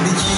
우리 기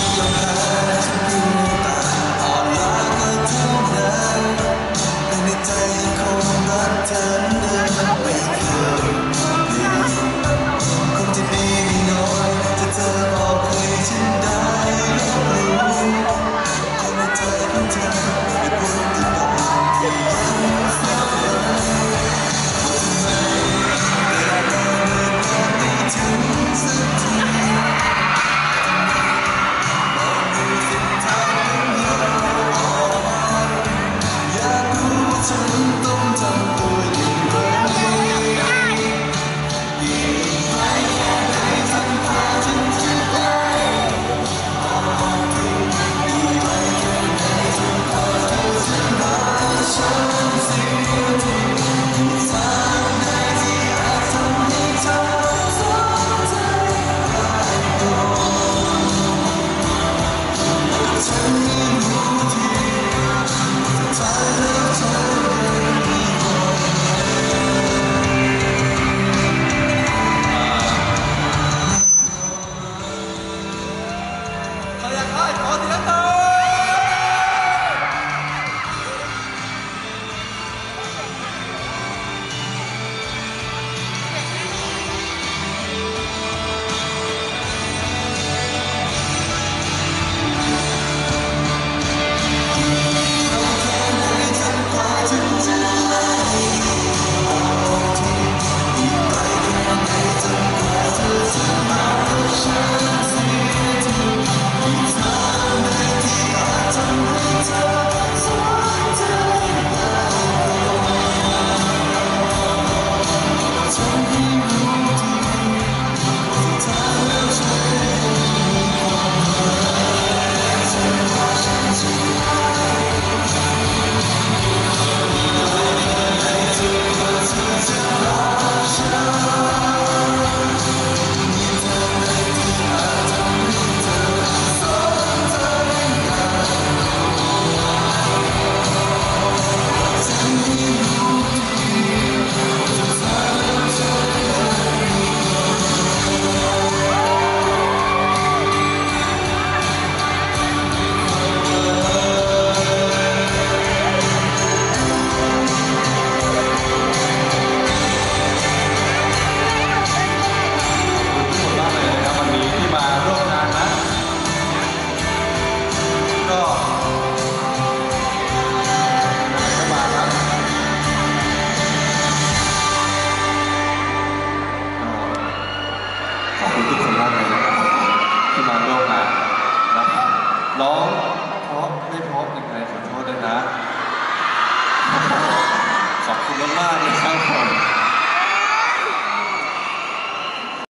ทุกคนมากเลยนะครับที่มาร่วมงานนะครับร้อง